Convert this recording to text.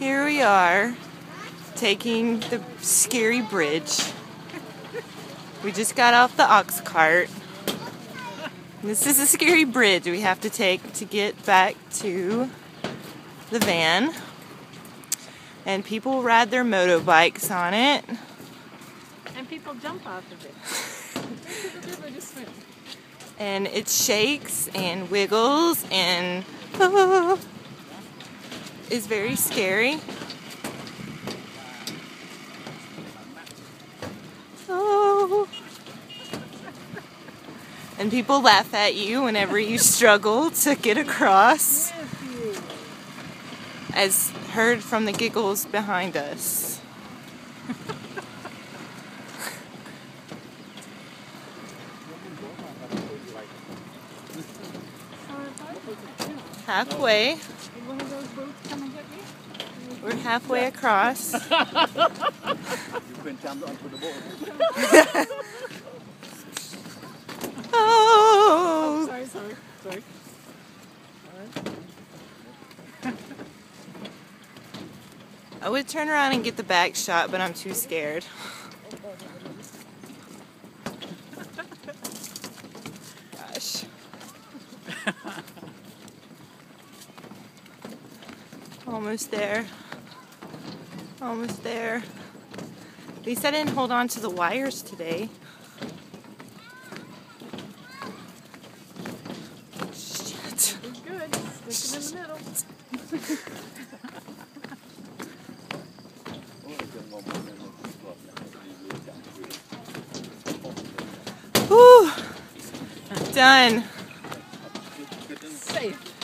Here we are, taking the scary bridge. We just got off the ox cart. This is a scary bridge we have to take to get back to the van. And people ride their motorbikes on it. And people jump off of it. and it shakes and wiggles and oh, is very scary. Oh. And people laugh at you whenever you struggle to get across. As heard from the giggles behind us. Halfway. We're halfway across. Oh. oh! Sorry, sorry, sorry. I would turn around and get the back shot, but I'm too scared. Gosh. Almost there. Almost there. At least I didn't hold on to the wires today. Shit. It's good. Stick them in the middle. Whew. Done. Safe.